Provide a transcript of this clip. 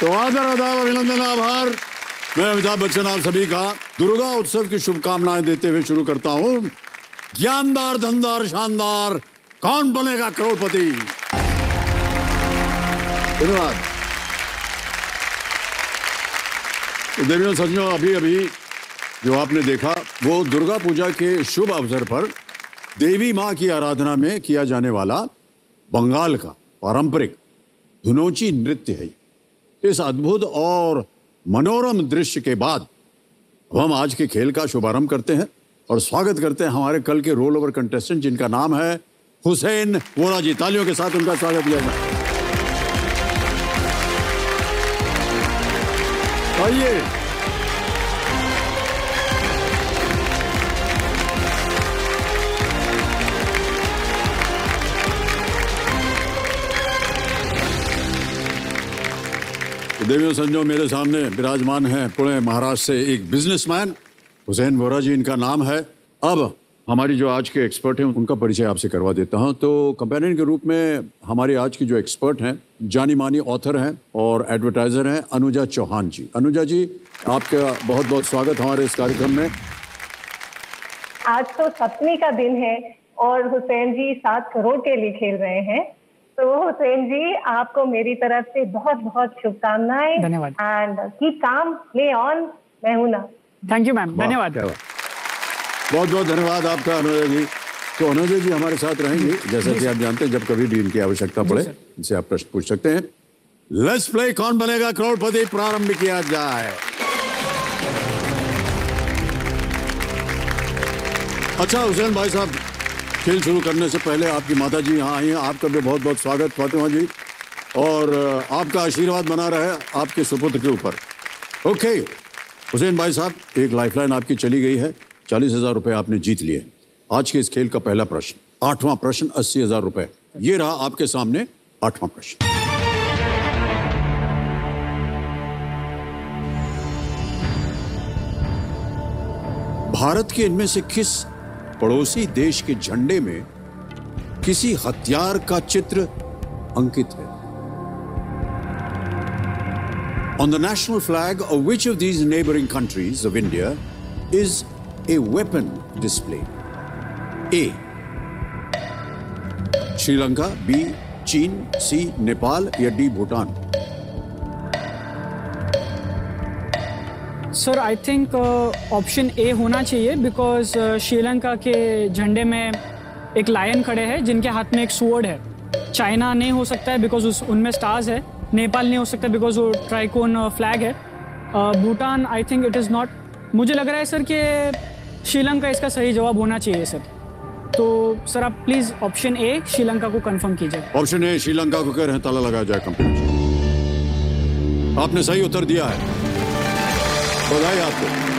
तो आदर अदाब अभिनंदन, आभार। मैं अमिताभ बच्चन आप सभी का दुर्गा उत्सव की शुभकामनाएँ देते हुए शुरू करता हूँ। ज्ञानदार, धनदार, शानदार, कौन बनेगा करोड़पति? धन्यवाद। तो देवियों सज्जनों अभी अभी जो आपने देखा, वो दुर्गा पूजा के शुभ अवसर पर देवी माँ की आराधना में किया जाने वाला बंगाल का पारंपरिक धुनोची नृत्य है इस अद्भुत और मनोरम दृश्य के बाद अब हम आज के खेल का शुभारंभ करते हैं और स्वागत करते हैं हमारे कल के रोल ओवर कंटेस्टेंट जिनका नाम है हुसैन वोरा जी तालियों के साथ उनका स्वागत किया जाए। आइए। देवियों, संजो, मेरे सामने विराजमान हैं पुणे, महाराष्ट्र से एक बिजनेसमैन हुसैन वोरा जी, इनका नाम है। अब हमारी जो आज के एक्सपर्ट हैं, उनका परिचय आपसे करवा देता हूँ। तो कंपेनियन के रूप में हमारे आज की जो एक्सपर्ट हैं, जानी मानी ऑथर हैं और एडवर्टाइजर हैं अनुजा चौहान जी। अनुजा जी, आपका बहुत बहुत स्वागत हमारे इस कार्यक्रम में। आज तो सप्तमी का दिन है और हुसैन जी सात करोड़ के लिए खेल रहे हैं। तो हुसैन जी आपको मेरी तरफ़ से बहुत बहुत शुभकामनाएँ। धन्यवाद। And keep calm play on मैं हूँ ना। थैंक यू मैम धन्यवाद। बहुत बहुत धन्यवाद आपका अनुजा जी। तो अनुजा जी हमारे साथ रहेंगे। जैसा कि आप जानते हैं जब कभी भी इनकी आवश्यकता पड़े इनसे आप प्रश्न पूछ सकते हैं। लेट्स प्ले कौन बनेगा? करोड़पति प्रारंभ किया जाए। अच्छा हुसैन भाई साहब खेल शुरू करने से पहले आपकी माता जी यहाँ आई हैं। आपका भी बहुत बहुत स्वागत, फातिमा जी। और आपका आशीर्वाद बना रहे आपके सुपुत्र के ऊपर। ओके, हुसैन भाई साहब, एक लाइफलाइन आपकी चली गई है। चालीस हज़ार रुपए आपने जीत लिए। आज के इस खेल का पहला प्रश्न, आठवां प्रश्न, अस्सी हज़ार रुपए। ये रहा आपके सामने आठवां प्रश्न। भारत के इनमें से किस पड़ोसी देश के झंडे में किसी हथियार का चित्र अंकित है। On the national flag of which of these neighbouring countries of India is a weapon display A Sri Lanka B चीन सी नेपाल या D Bhutan sir I think option A होना चाहिए बिकॉज़ श्रीलंका के झंडे में एक लायन खड़े हैं, जिनके हाथ में एक सुवर्ड है। चाइना नहीं हो सकता है बिकॉज़ उस, उनमें स्टार्स है। नेपाल नहीं हो सकता बिकॉज़ वो ट्राइकोन फ्लैग है। Bhutan I think it is not मुझे लग रहा है सर कि श्रीलंका इसका सही जवाब होना चाहिए सर तो सर आप प्लीज़ ऑप्शन ए श्रीलंका को कंफर्म कीजिए। ऑप्शन ए श्रीलंका को कह रहे हैं, ताला लगाया जाए कंप्यूटर आपने सही उत्तर दिया है। बधाई आपको